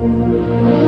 Música